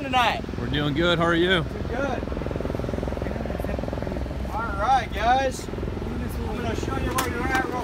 doing tonight? We're doing good. How are you? Good. All right, guys. I'm going to show you where you're at real.